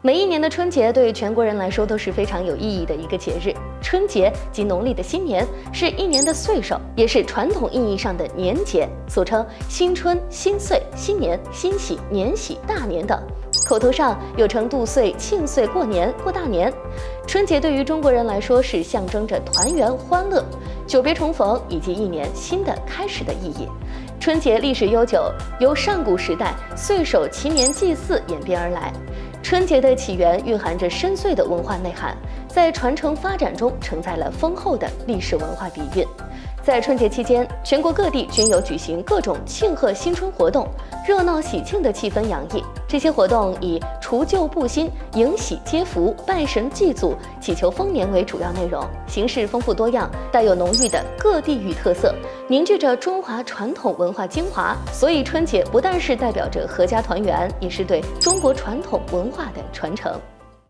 每一年的春节对全国人来说都是非常有意义的一个节日。春节即农历的新年，是一年的岁首，也是传统意义上的年节，俗称新春、新岁、新年、新喜、年喜、大年等。口头上又称度岁、庆岁、过年、过大年。春节对于中国人来说是象征着团圆、欢乐、久别重逢以及一年新的开始的意义。春节历史悠久，由上古时代岁首祈年祭祀演变而来。春节的起源蕴含着深邃的文化内涵，在传承发展中承载了丰厚的历史文化底蕴。在春节期间，全国各地均有举行各种庆贺新春活动，热闹喜庆的气氛洋溢。这些活动以除旧布新、迎喜接福、拜神祭祖、祈求丰年为主要内容，形式丰富多样，带有浓郁的各地域特色，凝聚着中华传统文化精华。所以，春节不但是代表着阖家团圆，也是对中国传统文化的传承。